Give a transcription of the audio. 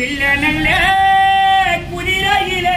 பிள்ளை நல்ல குதிரையிலே.